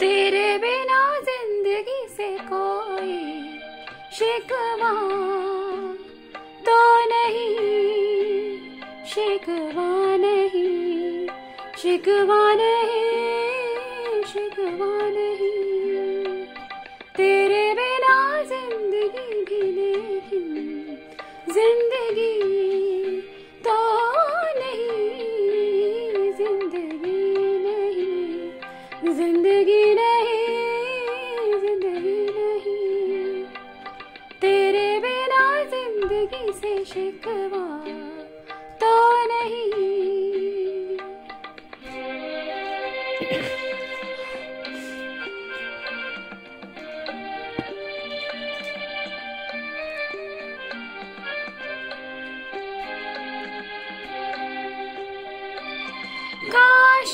तेरे बिना ज़िंदगी से कोई शिकवा तो नहीं, शिकवा नहीं शिकवा नहीं शिकवा नहीं। तेरे बिना ज़िंदगी भी नहीं, ज़िंदगी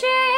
Cheers.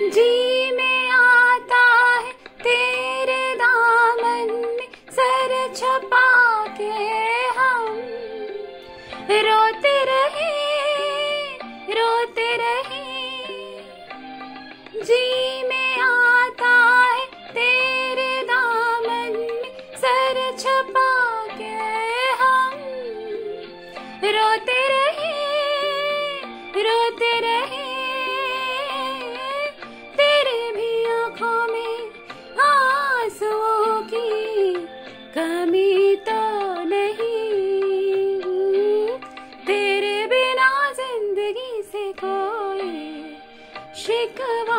जी में आता है, तेरे दामन में सर छपा के हम। रोते रहे रोते रहे। जी में आता है, तेरे दामन में सर छपा के शिकवा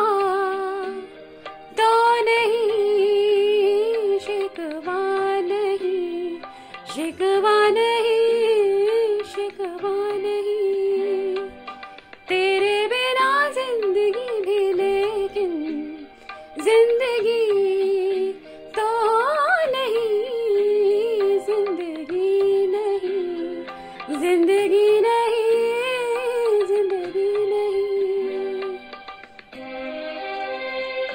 तो नहीं, शिकवा नहीं शिकवा नहीं शिकवा नहीं। तेरे बिना ज़िंदगी भी लेकिन, ज़िंदगी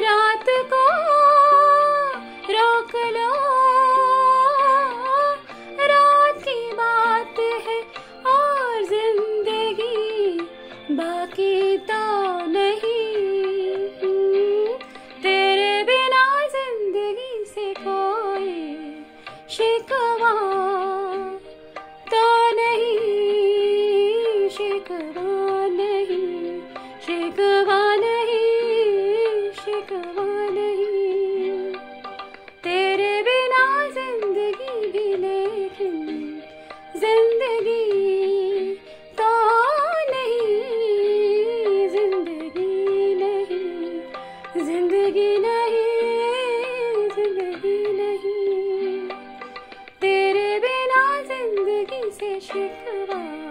रात को रोक लो। रात की बात है और ज़िंदगी बाकी तो नहीं। तेरे बिना ज़िंदगी से कोई शिकवा से शिकवा नहीं